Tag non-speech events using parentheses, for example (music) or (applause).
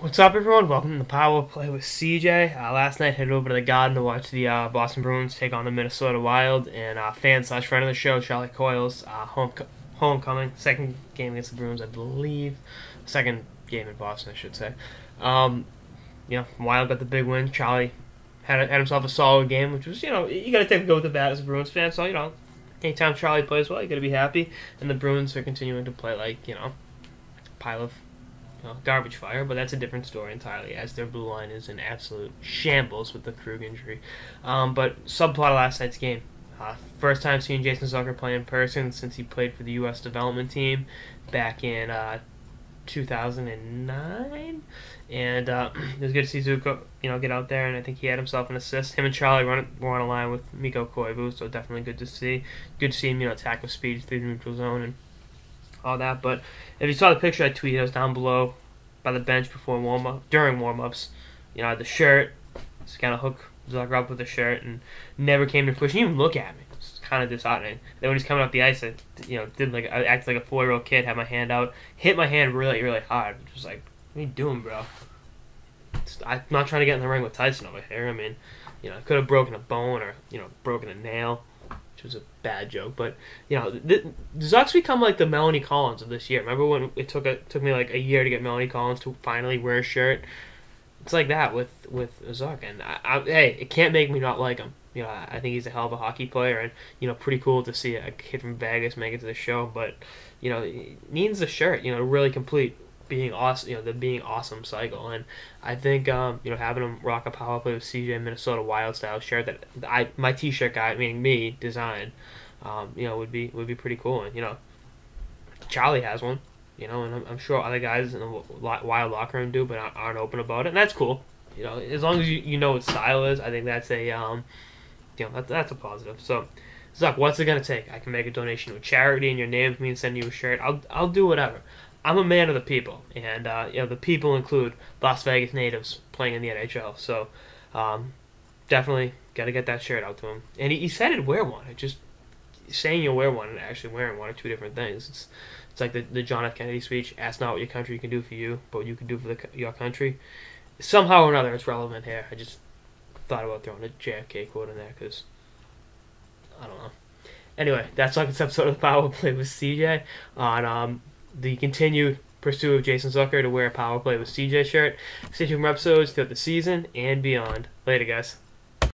What's up, everyone? Welcome to the Power Play with CJ. Uh, last night, headed over to the Garden to watch the uh, Boston Bruins take on the Minnesota Wild, and uh, fan slash friend of the show, Charlie Coyle's, uh, home homecoming, second game against the Bruins, I believe, second game in Boston, I should say. Um, you know, Wild got the big win. Charlie had, had himself a solid game, which was, you know, you got to take a go with the bat as a Bruins fan. So, you know, anytime Charlie plays well, you got to be happy. And the Bruins are continuing to play like, you know, pile of know, garbage fire, but that's a different story entirely, as their blue line is in absolute shambles with the Krug injury. Um, but subplot of last night's game. Uh, first time seeing Jason Zucker play in person since he played for the U.S. development team back in uh, 2009, and uh, (clears throat) it was good to see Zuko, you know, get out there, and I think he had himself an assist. Him and Charlie on, were on a line with Mikko Koivu, so definitely good to see. Good to see him, you know, attack with speed through the neutral zone and all that. But if you saw the picture I tweeted, I was down below by the bench before warm up during warm ups. You know, I had the shirt, just kind of hook Zucker up with the shirt, and never came to fruition. Even look at me. It's kind of disheartening. Then when he's coming off the ice, I you know did like I acted like a four year old kid, had my hand out, hit my hand really really hard. Just like, what are you doing, bro? I'm not trying to get in the ring with Tyson over here. I mean, you know, I could have broken a bone or you know broken a nail which was a bad joke. But you know, the, Zuck's become like the Melanie Collins of this year. Remember when it took a, took me like a year to get Melanie Collins to finally wear a shirt? It's like that with with Zuck, and I, I, hey, it can't make me not like him. You know, I think he's a hell of a hockey player, and you know, pretty cool to see a kid from Vegas make it to the show. But you know, needs the shirt. You know, really complete being awesome, you know, the being awesome cycle. And I think, um, you know, having him rock a power play with CJ Minnesota Wild style shirt that I my T-shirt guy, meaning me, designed, um, you know, would be would be pretty cool. And you know, Charlie has one, you know, and I'm, I'm sure other guys in the Wild locker room do, but aren't open about it, and that's cool. You know, as long as you, you know what style is, I think that's a um, you know, that's that's a positive. So. Zuck, what's it gonna take? I can make a donation to a charity in your name for me and send you a shirt. I'll I'll do whatever. I'm a man of the people, and uh, you know the people include Las Vegas natives playing in the NHL. So um, definitely got to get that shirt out to him. And he, he said he'd wear one. It just saying you'll wear one and actually wearing one are two different things. It's it's like the, the John F. Kennedy speech: "Ask not what your country can do for you, but what you can do for the, your country." Somehow or another, it's relevant here. I just thought about throwing a JFK quote in there because I don't know. Anyway, that's like this episode of the (laughs) Power Play with CJ on um, the continued pursuit of Jason Zucker to wear a power play with CJ shirt. Stay tuned for episodes throughout the season and beyond. Later, guys.